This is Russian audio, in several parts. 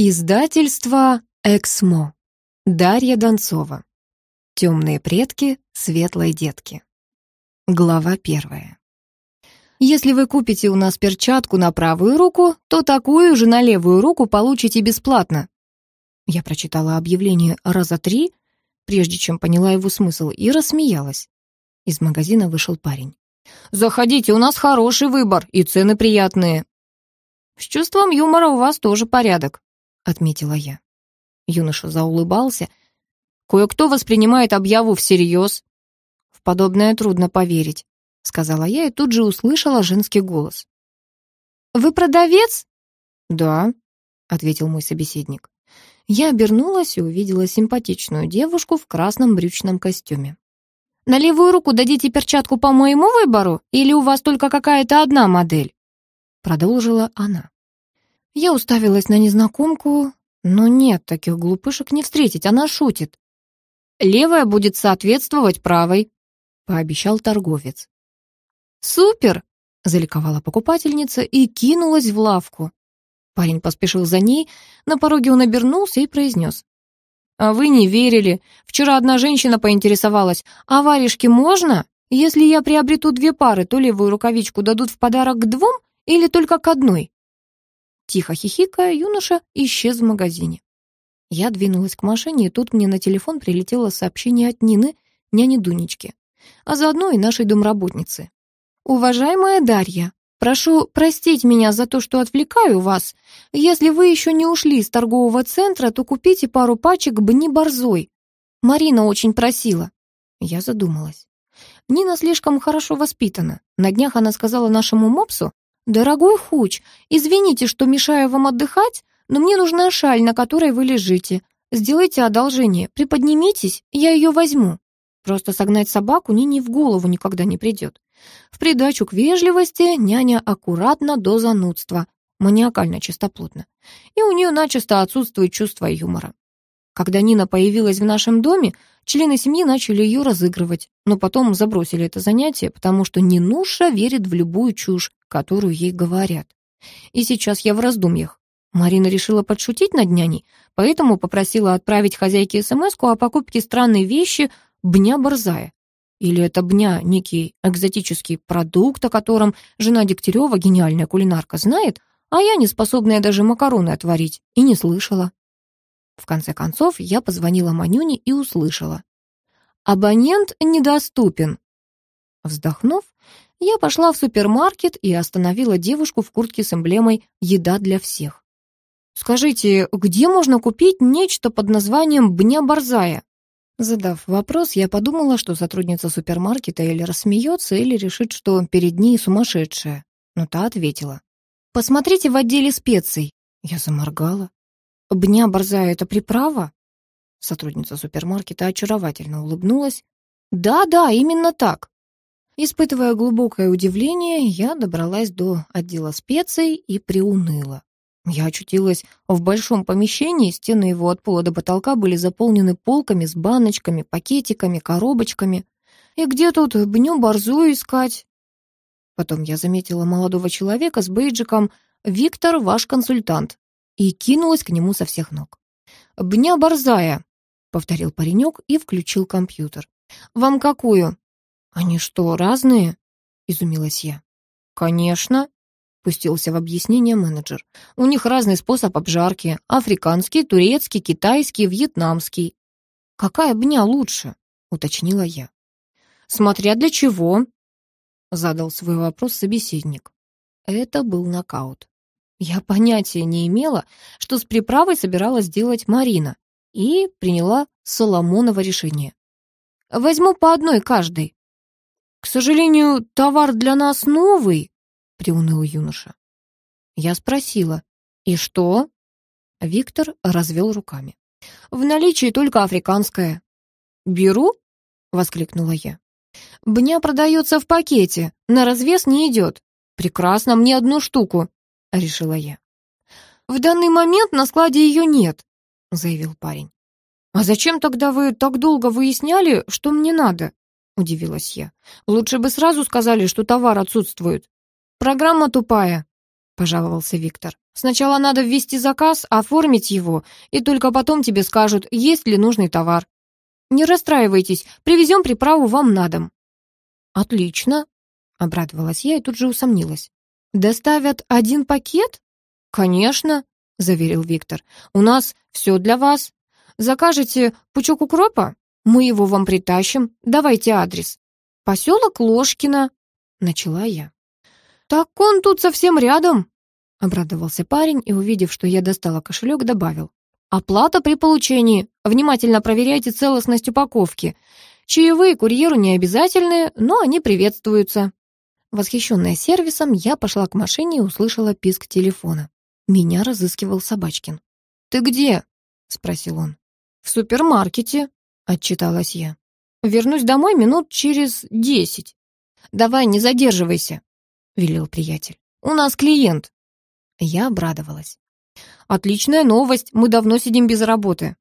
Издательство «Эксмо». Дарья Донцова. «Темные предки светлой детки». Глава первая. Если вы купите у нас перчатку на правую руку, то такую же на левую руку получите бесплатно. Я прочитала объявление раза три, прежде чем поняла его смысл, и рассмеялась. Из магазина вышел парень. «Заходите, у нас хороший выбор, и цены приятные». «С чувством юмора у вас тоже порядок», отметила я. Юноша заулыбался. «Кое-кто воспринимает объяву всерьез». «В подобное трудно поверить», — сказала я и тут же услышала женский голос. «Вы продавец?» «Да», — ответил мой собеседник. Я обернулась и увидела симпатичную девушку в красном брючном костюме. «На левую руку дадите перчатку по моему выбору, или у вас только какая-то одна модель?» Продолжила она. Я уставилась на незнакомку, но нет, таких глупышек не встретить, она шутит. «Левая будет соответствовать правой», — пообещал торговец. «Супер!» — заликовала покупательница и кинулась в лавку. Парень поспешил за ней, на пороге он обернулся и произнес. «А вы не верили. Вчера одна женщина поинтересовалась, а варежки можно? Если я приобрету две пары, то левую рукавичку дадут в подарок к двум или только к одной?» Тихо хихикая, юноша исчез в магазине. Я двинулась к машине, и тут мне на телефон прилетело сообщение от Нины, няни Дунечки, а заодно и нашей домработницы. «Уважаемая Дарья, прошу простить меня за то, что отвлекаю вас. Если вы еще не ушли из торгового центра, то купите пару пачек бни борзой. Марина очень просила». Я задумалась. Нина слишком хорошо воспитана. На днях она сказала нашему мопсу, «Дорогой Хуч, извините, что мешаю вам отдыхать, но мне нужна шаль, на которой вы лежите. Сделайте одолжение, приподнимитесь, я ее возьму». Просто согнать собаку Нине в голову никогда не придет. В придачу к вежливости няня аккуратно до занудства, маниакально чистоплотно. И у нее начисто отсутствует чувство юмора. Когда Нина появилась в нашем доме, члены семьи начали ее разыгрывать, но потом забросили это занятие, потому что Нинуша верит в любую чушь, которую ей говорят. И сейчас я в раздумьях. Марина решила подшутить над няней, поэтому попросила отправить хозяйке смс о покупке странной вещи «Бня борзая». Или это бня некий экзотический продукт, о котором жена Дегтярева, гениальная кулинарка, знает, а я не способная даже макароны отварить, и не слышала. В конце концов, я позвонила Манюне и услышала. «Абонент недоступен». Вздохнув, я пошла в супермаркет и остановила девушку в куртке с эмблемой «Еда для всех». «Скажите, где можно купить нечто под названием «Бня Борзая»?» Задав вопрос, я подумала, что сотрудница супермаркета или рассмеется, или решит, что перед ней сумасшедшая. Но та ответила. «Посмотрите в отделе специй». Я заморгала. «Бня Борзая — это приправа?» Сотрудница супермаркета очаровательно улыбнулась. «Да-да, именно так. Испытывая глубокое удивление, я добралась до отдела специй и приуныла. Я очутилась в большом помещении, стены его от пола до потолка были заполнены полками с баночками, пакетиками, коробочками. И где тут бню борзую искать? Потом я заметила молодого человека с бейджиком «Виктор, ваш консультант» и кинулась к нему со всех ног. «Бня борзая», — повторил паренек и включил компьютер. «Вам какую?» «Они что, разные?» — изумилась я. «Конечно», — пустился в объяснение менеджер. «У них разный способ обжарки. Африканский, турецкий, китайский, вьетнамский». «Какая бня лучше?» — уточнила я. «Смотря для чего», — задал свой вопрос собеседник. Это был нокаут. Я понятия не имела, что с приправой собиралась делать Марина, и приняла Соломоново решение. «Возьму по одной каждой», «К сожалению, товар для нас новый», — приуныл юноша. Я спросила, «И что?» Виктор развел руками. «В наличии только африканская». «Беру?» — воскликнула я. «Бня продается в пакете, на развес не идет. Прекрасно, мне одну штуку», — решила я. «В данный момент на складе ее нет», — заявил парень. «А зачем тогда вы так долго выясняли, что мне надо?» удивилась я. «Лучше бы сразу сказали, что товар отсутствует». «Программа тупая», — пожаловался Виктор. Сначала надо ввести заказ, оформить его, и только потом тебе скажут, есть ли нужный товар. Не расстраивайтесь, привезем приправу вам на дом». «Отлично», — обрадовалась я и тут же усомнилась. «Доставят один пакет?» «Конечно», — заверил Виктор. «У нас все для вас. Закажете пучок укропа? Мы его вам притащим. Давайте адрес. Поселок Ложкино», — начала я. «Так он тут совсем рядом», — обрадовался парень и, увидев, что я достала кошелек, добавил. «Оплата при получении. Внимательно проверяйте целостность упаковки. Чаевые курьеру не обязательные, но они приветствуются». Восхищенная сервисом, я пошла к машине и услышала писк телефона. Меня разыскивал Собачкин. «Ты где?» — спросил он. «В супермаркете», — отчиталась я. «Вернусь домой минут через десять». «Давай, не задерживайся», — велел приятель. «У нас клиент». Я обрадовалась. «Отличная новость, мы давно сидим без работы».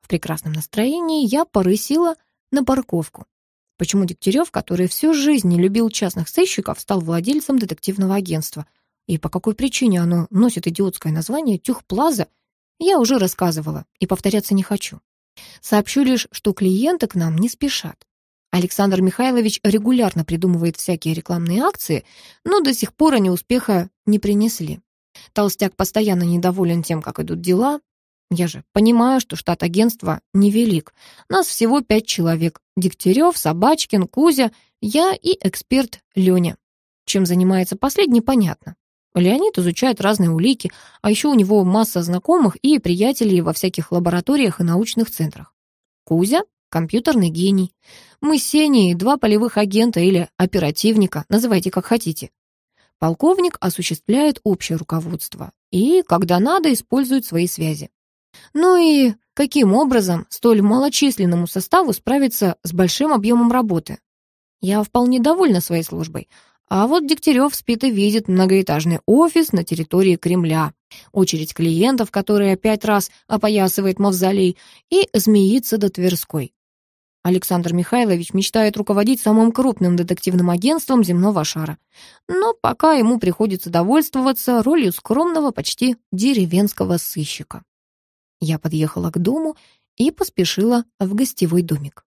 В прекрасном настроении я порысила на парковку. Почему Дегтярев, который всю жизнь не любил частных сыщиков, стал владельцем детективного агентства? И по какой причине оно носит идиотское название «Тюхплаза», я уже рассказывала и повторяться не хочу. Сообщу лишь, что клиенты к нам не спешат. Александр Михайлович регулярно придумывает всякие рекламные акции, но до сих пор они успеха не принесли. Толстяк постоянно недоволен тем, как идут дела, я же понимаю, что штат агентства невелик. Нас всего пять человек. Дегтярев, Собачкин, Кузя, я и эксперт Леня. Чем занимается последний, понятно. Леонид изучает разные улики, а еще у него масса знакомых и приятелей во всяких лабораториях и научных центрах. Кузя — компьютерный гений. Мы с Сеней два полевых агента или оперативника, называйте как хотите. Полковник осуществляет общее руководство и, когда надо, использует свои связи. Ну и каким образом столь малочисленному составу справиться с большим объемом работы? Я вполне довольна своей службой. А вот Дегтярев спит и видит многоэтажный офис на территории Кремля, очередь клиентов, которые пять раз опоясывает мавзолей, и змеится до Тверской. Александр Михайлович мечтает руководить самым крупным детективным агентством земного шара. Но пока ему приходится довольствоваться ролью скромного, почти деревенского сыщика. Я подъехала к дому и поспешила в гостевой домик.